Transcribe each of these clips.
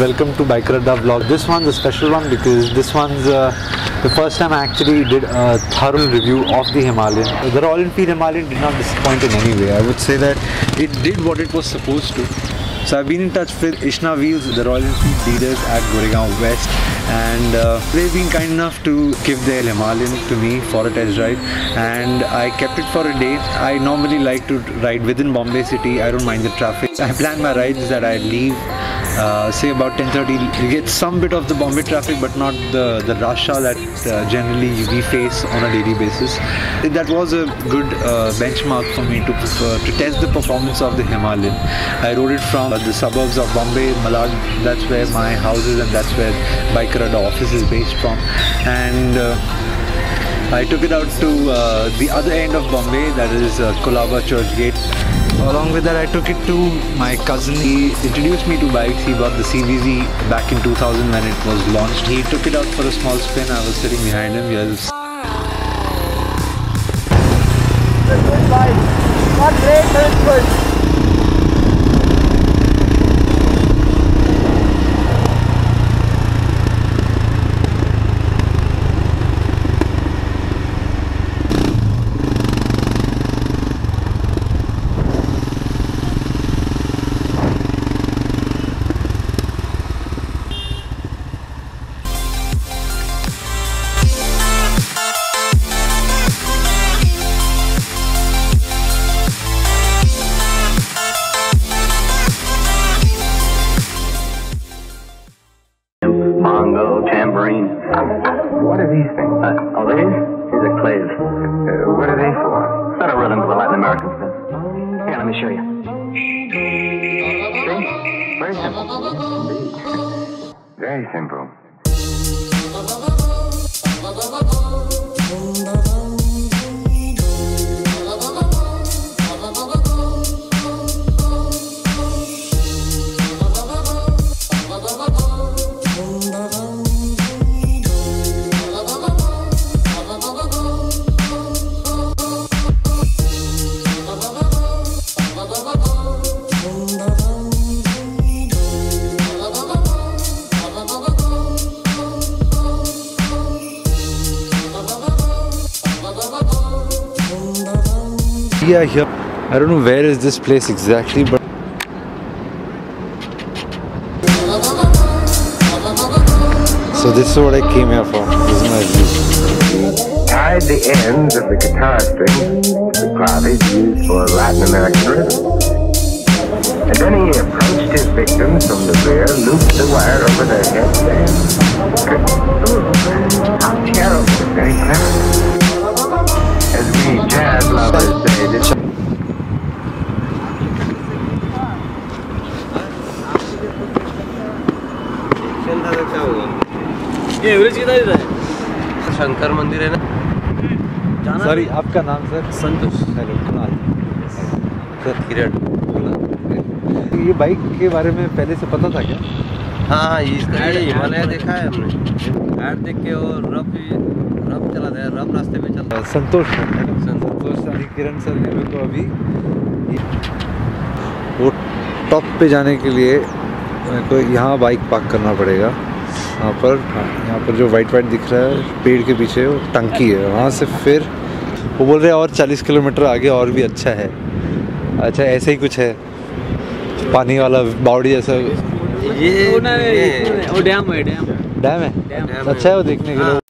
welcome to Biker Adda vlog. This one's a special one because this one's uh, the first time I actually did a thorough review of the Himalayan. The Royal Enfield Himalayan did not disappoint in any way. I would say that it did what it was supposed to. So I've been in touch with Ishna Wheels, the Royal Enfield dealers at Goregaon West and uh, they've been kind enough to give their Himalayan to me for a test drive and I kept it for a day. I normally like to ride within Bombay city. I don't mind the traffic. I plan my rides that I leave uh, say about 10.30 you get some bit of the Bombay traffic but not the, the rush hour that uh, generally we face on a daily basis. That was a good uh, benchmark for me to, uh, to test the performance of the Himalayan. I rode it from the suburbs of Bombay, Malad, that's where my house is and that's where Biker Adda office is based from and uh, I took it out to uh, the other end of Bombay, that is uh, Colaba Church Gate. Along with that, I took it to my cousin. He introduced me to bikes. He bought the CBZ back in 2000 when it was launched. He took it out for a small spin. I was sitting behind him. Was Not great, What are these things? Uh, oh, these? These are claves. Uh, what are they for? Set a rhythm for the Latin Americans. Here, let me show you. See? Very simple. Very simple. Yeah here. I don't know where is this place exactly, but so this is what I came here for. This is my view. Tied the ends of the guitar strings to the claves used for Latin American rhythm. And then he approached his victims from the rear, looped the wire over their heads, and... How terrible. Very clever. ये average कितना देता है शंकर मंदिर है ना? Sorry आपका नाम sir Santosh. Hello Kunal. Sir Kiran. ये बाइक के बारे में पहले से पता था क्या? हाँ हाँ इसका ये हिमालय देखा है हमने। ऐड देख के और रफ रफ चला था रफ रास्ते पे चल। रहा Santosh sir Santosh. Santosh sir. Kiran sir ने मेरे को अभी। वो टॉप पे जाने के लिए मेरे को यहाँ बाइक पार्क करना पड़ेगा। यहाँ पर हाँ, यहाँ पर जो वाइट वाइट दिख रहा है पेड़ के पीछे वो टंकी है। वहाँ से फिर वो बोल रहे हैं और 40 किलोमीटर आगे और भी अच्छा है। अच्छा ऐसे ही कुछ है। पानी वाला बावड़ी जैसा। ये ये, ये, वो डैम है डैम। डैम है? डैम है। अच्छा है वो देखने के लिए।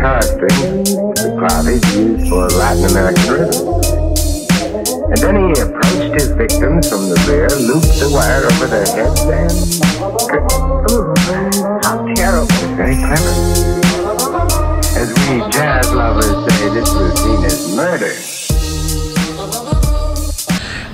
Of the claves used for Latin American rhythm. And then he approached his victims from the rear, looped the wire over their heads, and... Ooh, how terrible. Very clever. As we jazz lovers say, this routine is murder.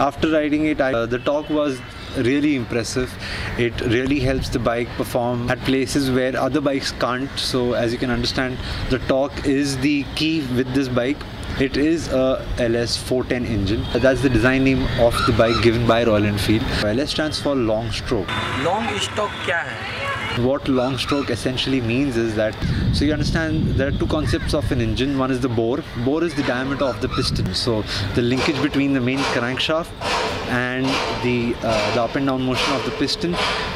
after writing it I, uh, the torque was really impressive. It really helps the bike perform at places where other bikes can't. So as you can understand, the torque is the key with this bike. It is a LS410 engine. That's the design name of the bike given by Royal Enfield. LS stands for long stroke. Long stroke kya hai? What long stroke essentially means is that, so you understand there are two concepts of an engine. One is the bore. Bore is the diameter of the piston. So the linkage between the main crankshaft and the uh, the up and down motion of the piston.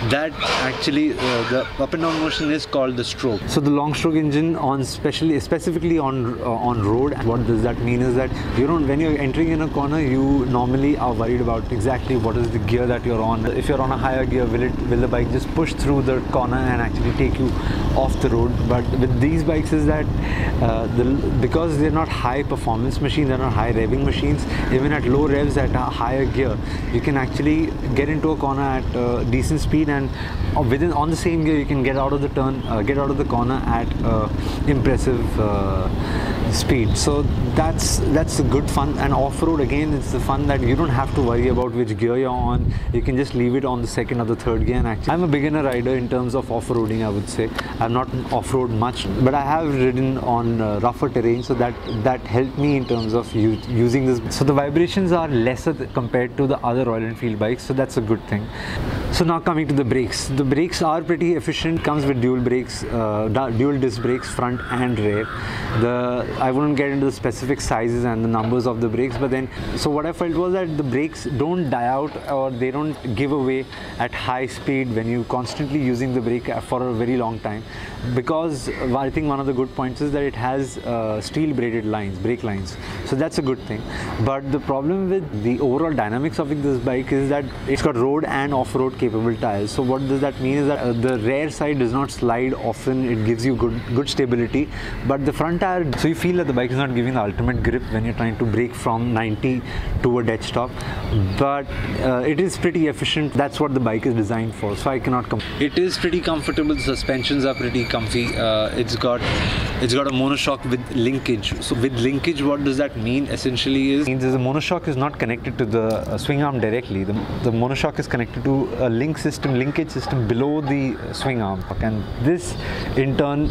That actually uh, the up and down motion is called the stroke. So the long stroke engine on specially specifically on uh, on road. What does that mean is that you don't when you're entering in a corner you normally are worried about exactly what is the gear that you're on. If you're on a higher gear, will it will the bike just push through the corner and actually take you off the road? But with these bikes is that uh, the, because they're not high performance machines, they're not high revving machines. Even at low revs at a higher gear, you can actually get into a corner at uh, decent speed and uh, within on the same gear you can get out of the turn, uh, get out of the corner at uh, impressive speed. So that's that's a good fun. And off road again, it's the fun that you don't have to worry about which gear you're on. You can just leave it on the second or the third gear. And actually, I'm a beginner rider in terms of off-roading. I would say I'm not off-road much, but I have ridden on uh, rougher terrain, so that that helped me in terms of using this. So the vibrations are lesser compared to the other Royal Enfield bikes, so that's a good thing. So now coming to the brakes, the brakes are pretty efficient. Comes with dual brakes, uh, dual disc brakes, front and rear. The I wouldn't get into the specific sizes and the numbers of the brakes, but then so what I felt was that the brakes don't die out or they don't give away at high speed when you're constantly using the brake for a very long time. Because I think one of the good points is that it has uh, steel braided lines, brake lines, so that's a good thing. But the problem with the overall dynamics of this bike is that it's got road and off-road capable tires. So what does that mean is that uh, the rear side does not slide often. It gives you good good stability, but the front tire. So you feel that the bike is not giving the ultimate grip when you're trying to brake from 90 to a dead stop. But uh, it is pretty efficient. That's what the bike is designed for. So I cannot. It is pretty comfortable. The suspensions are pretty comfy. Uh, it's got it's got a monoshock with linkage. So with linkage, what does that mean? Essentially, is means is the monoshock is not connected to the uh, swing arm directly. The, the monoshock is connected to a link system, linkage system below the swing arm, and this in turn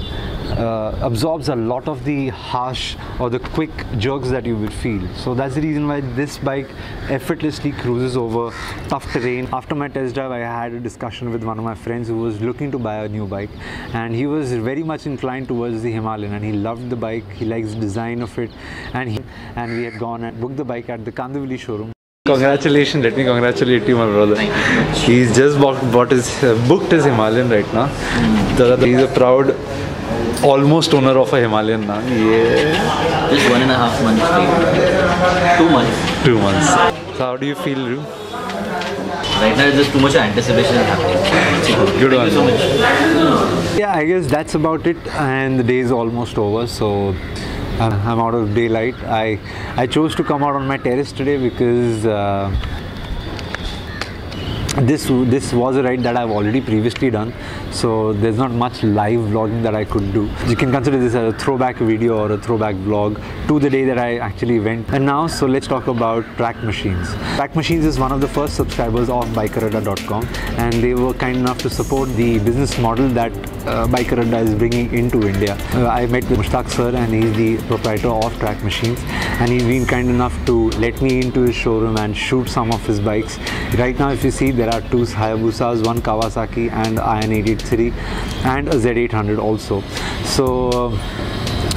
uh, absorbs a lot of the harsh or the quick jerks that you would feel. So that's the reason why this bike effortlessly cruises over tough terrain. After my test drive, I had a discussion with one of my friends who was looking to buy a new bike, and he was very much inclined towards the Himalayan, and he loved the bike. He likes the design of it, and he and we had gone and booked the bike at the Kandivali showroom. Congratulations, let me congratulate you, my brother. He's just bought, bought his, uh, booked his Himalayan right now. He's a proud, almost owner of a Himalayan now. Yeah, Just one and a half months. Two months. two months. So how do you feel, Ru? Right now, there's too much anticipation happening. Good Thank one. you so much. I guess that's about it, and the day is almost over. So I'm, I'm out of daylight. I I chose to come out on my terrace today because. Uh, this this was a ride that I've already previously done, so there's not much live vlogging that I could do. You can consider this as a throwback video or a throwback vlog to the day that I actually went. And now, so let's talk about Track Machines. Track Machines is one of the first subscribers of Bikeradda.com, and they were kind enough to support the business model that uh, Bikeradda is bringing into India. Uh, I met with Mushtaq sir, and he's the proprietor of Track Machines, and he's been kind enough to let me into his showroom and shoot some of his bikes. Right now, if you see, there are two Hayabusas, one Kawasaki, and Iron 883, and a Z800 also. So.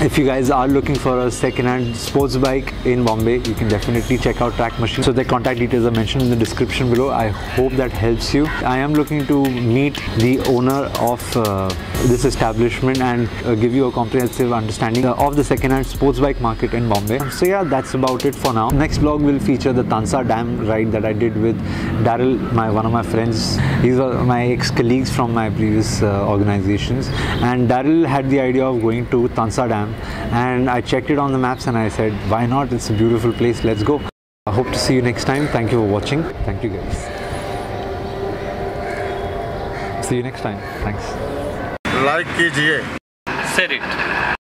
If you guys are looking for a second-hand sports bike in Bombay, you can definitely check out Track Machine. So their contact details are mentioned in the description below. I hope that helps you. I am looking to meet the owner of uh, this establishment and uh, give you a comprehensive understanding uh, of the second-hand sports bike market in Bombay. So yeah, that's about it for now. Next vlog will feature the Tansa Dam ride that I did with Daryl, my one of my friends. Are my ex-colleagues from my previous uh, organizations, and Daryl had the idea of going to Tansa Dam, and I checked it on the maps and I said, why not? It's a beautiful place. Let's go. I hope to see you next time. Thank you for watching. Thank you guys. See you next time. Thanks. Like कीजिए Said it.